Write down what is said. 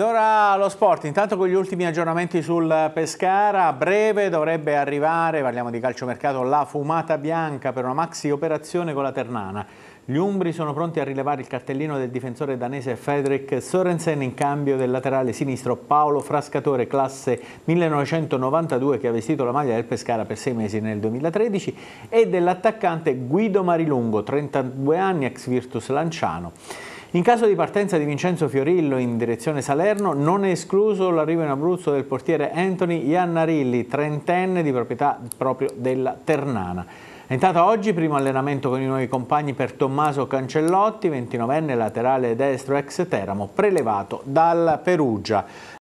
Ed ora lo sport, intanto con gli ultimi aggiornamenti sul Pescara, a breve dovrebbe arrivare, parliamo di calciomercato, la fumata bianca per una maxi operazione con la Ternana. Gli Umbri sono pronti a rilevare il cartellino del difensore danese Fredrik Sorensen in cambio del laterale sinistro Paolo Frascatore, classe 1992 che ha vestito la maglia del Pescara per sei mesi nel 2013 e dell'attaccante Guido Marilungo, 32 anni, ex Virtus Lanciano. In caso di partenza di Vincenzo Fiorillo in direzione Salerno non è escluso l'arrivo in Abruzzo del portiere Anthony Iannarilli, trentenne di proprietà proprio della Ternana. È entrato oggi primo allenamento con i nuovi compagni per Tommaso Cancellotti, 29enne laterale destro ex Teramo, prelevato dal Perugia.